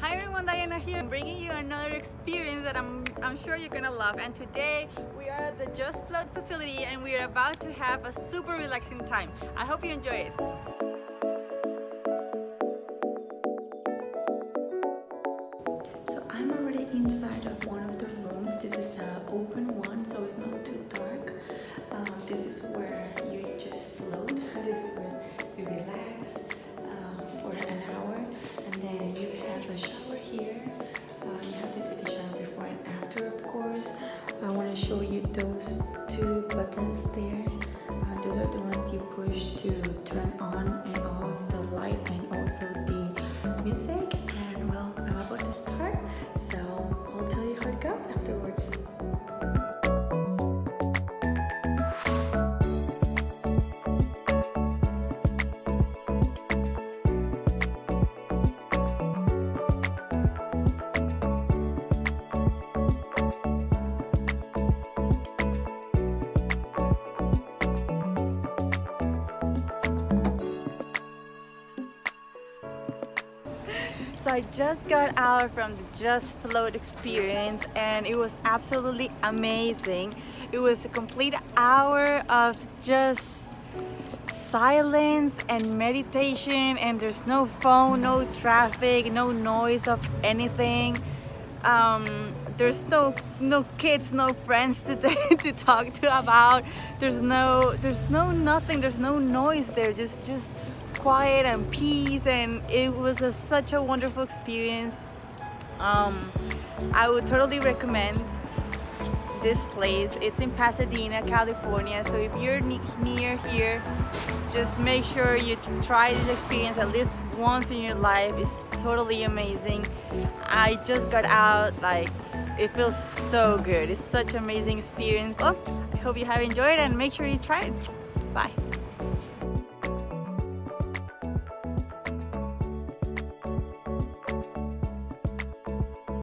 Hi everyone, Diana here, I'm bringing you another experience that I'm, I'm sure you're gonna love. And today we are at the Just Float facility and we are about to have a super relaxing time. I hope you enjoy it. So I'm already inside of one of the rooms. This is an open one, so it's not show you those two buttons there. Uh, those are the ones you push to turn on and off the light and also the music. So I just got out from the Just Float experience and it was absolutely amazing. It was a complete hour of just silence and meditation and there's no phone, no traffic, no noise of anything. Um, there's no no kids, no friends to to talk to about. There's no there's no nothing. There's no noise there. Just just quiet and peace and it was a, such a wonderful experience. Um, I would totally recommend this place. It's in Pasadena California so if you're near here just make sure you try this experience at least once in your life. It's totally amazing. I just got out like it feels so good. It's such an amazing experience. Oh, I hope you have enjoyed and make sure you try it. Bye